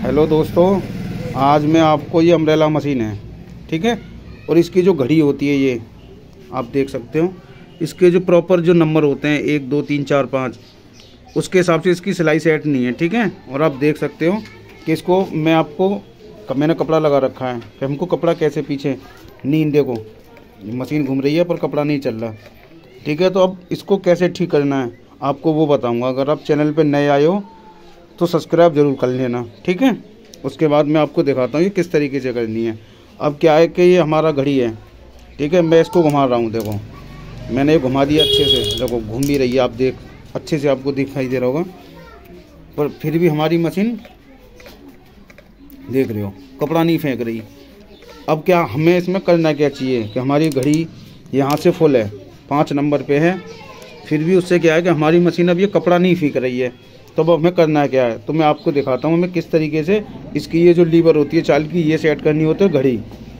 Hello दोस्तों, आज मैं आपको ये अम्ब्रेला मशीन है, ठीक है? और इसकी जो घड़ी होती है ये, आप देख सकते हो। इसके जो प्रॉपर जो नंबर होते हैं, एक, दो, तीन, चार, पाँच, उसके हिसाब से इसकी सिलाई सेट नहीं है, ठीक है? और आप देख सकते हो कि इसको मैं आपको मैंने कपड़ा लगा रखा है। कि हमको कपड़ा कैसे पीछे? नींद देखो मशीन घूम रही है पर कपड़ा नहीं चल रहा, ठीक है? तो अब इसको कैसे ठीक करना है, आपको वो बताऊँगा। अगर आप चैनल पर नए आए हो तो सब्सक्राइब ज़रूर कर लेना, ठीक है? उसके बाद मैं आपको दिखाता हूँ ये किस तरीके से करनी है। अब क्या है कि ये हमारा घड़ी है, ठीक है? मैं इसको घुमा रहा हूँ, देखो। मैंने ये घुमा दिया अच्छे से। देखो, घूम भी रही है, आप देख, अच्छे से आपको दिखाई दे रहा होगा। पर फिर भी हमारी मशीन, देख रहे हो, कपड़ा नहीं फेंक रही। अब क्या हमें इसमें करना क्या चाहिए कि हमारी घड़ी यहाँ से फुल है, पाँच नंबर पे है। फिर भी उससे क्या है कि हमारी मशीन अब ये कपड़ा नहीं फेंक रही है। तो अब हमें करना क्या है? तो मैं आपको दिखाता हूँ, हमें किस तरीके से इसकी ये जो लीवर होती है, चाल की, ये सेट करनी होती है घड़ी।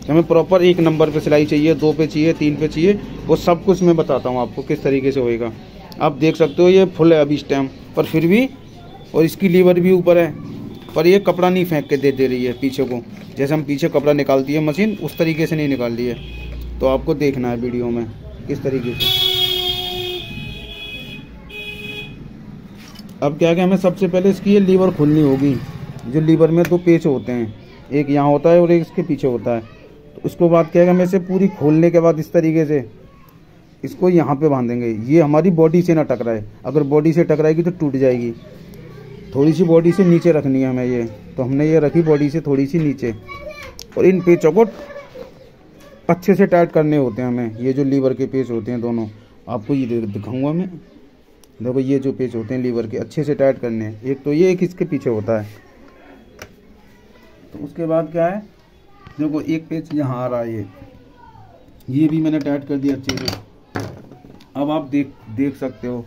हमें प्रॉपर एक नंबर पे सिलाई चाहिए, दो पे चाहिए, तीन पे चाहिए, वो सब कुछ मैं बताता हूँ आपको किस तरीके से होएगा। आप देख सकते हो ये फुल है अभी इस टाइम पर फिर भी, और इसकी लीवर भी ऊपर है, पर ये कपड़ा नहीं फेंक के दे दे रही है पीछे को। जैसे हम पीछे कपड़ा निकालती है मशीन, उस तरीके से नहीं निकाल रही है। तो आपको देखना है वीडियो में, किस तरीके से। अब क्या क्या हमें सबसे पहले इसकी ये लीवर खोलनी होगी। जो लीवर में दो पेच होते हैं। एक यहाँ होता है और एक इसके पीछे होता है। तो उसको बाद क्या है हमें इसे पूरी खोलने के बाद इस तरीके से इसको यहाँ पे बांधेंगे। ये हमारी बॉडी से ना टकराए। अगर बॉडी से टकराएगी तो टूट जाएगी। थोड़ी सी बॉडी से नीचे रखनी है हमें ये। तो हमने ये रखी बॉडी से थोड़ी सी नीचे। और इन पेचों को अच्छे से टाइट करने होते हैं हमें। ये जो लीवर के पेच होते हैं दोनों। आपको ये दिखाऊँगा मैं। देखो ये जो पेच होते हैं लीवर के, अच्छे से टाइट करने हैं। एक तो ये, एक इसके पीछे होता है। तो उसके बाद क्या है? देखो, एक पेच यहाँ आ रहा है ये। ये भी मैंने टाइट कर दिया अच्छे से। अब आप देख देख सकते हो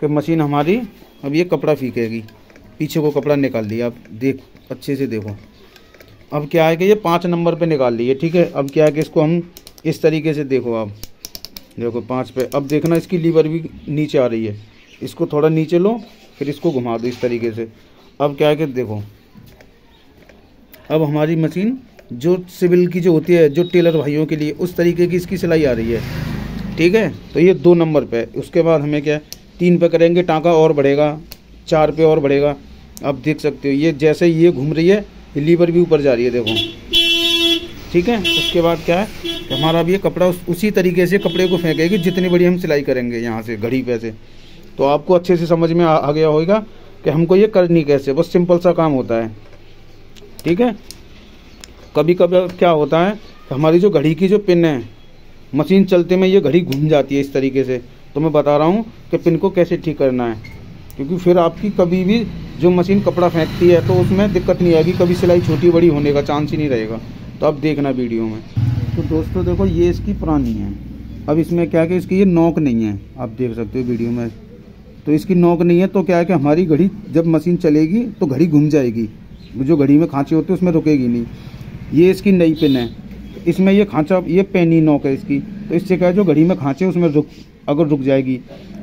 कि मशीन हमारी अब ये कपड़ा फीकेगी। पीछे को कपड़ा निकाल लिया आप देख, अच्छे से देखो। अब क्या है कि ये पाँच नंबर पे निकाल लिए ठीक है? अब क्या है कि इसको हम इस तरीके से देखो आप। देखो, पाँच पे। अब देखना, इसकी लीवर भी नीचे आ रही है। इसको थोड़ा नीचे लो, फिर इसको घुमा दो इस तरीके से। अब क्या है कि देखो, अब हमारी मशीन जो सिविल की जो होती है, जो टेलर भाइयों के लिए, उस तरीके की इसकी सिलाई आ रही है। ठीक है? तो ये दो नंबर पे। उसके बाद हमें क्या है, तीन पे करेंगे, टाँका और बढ़ेगा, चार पे और बढ़ेगा। अब देख सकते हो, ये जैसे ये घूम रही है लीवर भी ऊपर जा रही है, देखो। ठीक है? उसके बाद क्या है तो हमारा भी ये कपड़ा उस, उसी तरीके से कपड़े को फेंकेगी जितनी बड़ी हम सिलाई करेंगे यहाँ से घड़ी पे से। तो आपको अच्छे से समझ में आ, आ गया होगा कि हमको ये करनी कैसे बस सिंपल सा काम होता है। ठीक है? कभी कभी क्या होता है हमारी जो घड़ी की जो पिन है मशीन चलते में ये घड़ी घूम जाती है इस तरीके से। तो मैं बता रहा हूँ कि पिन को कैसे ठीक करना है। क्योंकि फिर आपकी कभी भी जो मशीन कपड़ा फेंकती है तो उसमें दिक्कत नहीं आएगी कभी सिलाई छोटी बड़ी होने का चांस ही नहीं रहेगा। तो आप देखना वीडियो में। तो दोस्तों देखो, ये इसकी पुरानी है। अब इसमें क्या है कि इसकी ये नोक नहीं है। आप देख सकते हो वीडियो में। तो इसकी नोक नहीं है तो क्या है कि हमारी घड़ी जब मशीन चलेगी तो घड़ी घूम जाएगी। जो घड़ी में खांचे होते हैं, उसमें रुकेगी नहीं। ये इसकी नई पिन है। इसमें ये खांचा, ये पेनी नोक है इसकी। तो इससे क्या है, जो घड़ी में खांचे उसमें रुक, अगर रुक जाएगी।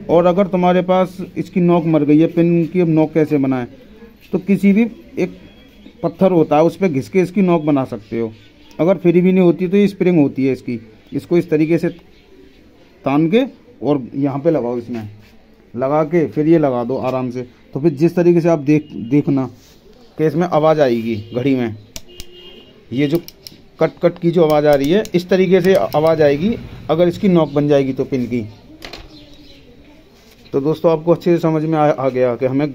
और अगर तुम्हारे पास इसकी नोक मर गई है, पिन की अब नोक कैसे बनाए? तो किसी भी एक पत्थर होता है, उस पर घिस के इसकी नोक बना सकते हो। अगर फिर भी नहीं होती तो ये स्प्रिंग होती है इसकी। इसको इस तरीके से तान के और यहाँ पे लगाओ इसमें। लगा के फिर ये लगा दो आराम से। तो फिर जिस तरीके से आप देख देखना कि इसमें आवाज़ आएगी घड़ी में। ये जो कट कट की जो आवाज़ आ रही है इस तरीके से आवाज़ आएगी। अगर इसकी नोक बन जाएगी तो पिन की। तो दोस्तों आपको अच्छे से समझ में आ, आ गया कि हमें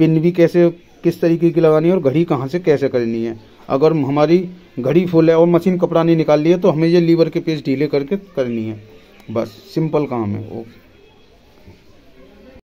पिन भी कैसे किस तरीके की लगानी है और घड़ी कहाँ से कैसे करनी है। अगर हमारी घड़ी फुल है और मशीन कपड़ा नहीं निकाल ली है तो हमें ये लीवर के पेज ढीले करके करनी है। बस, सिंपल काम है ओके